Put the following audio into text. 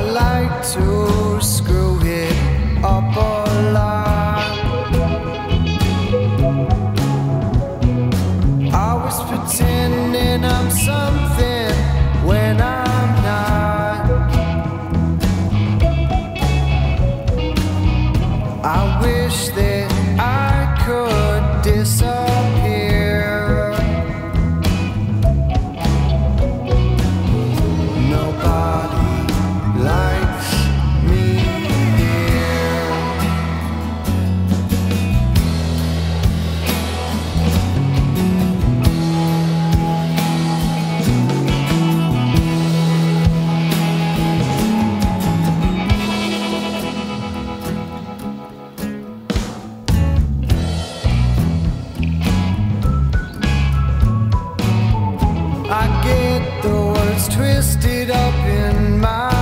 I like to screw it up. I get the words twisted up in my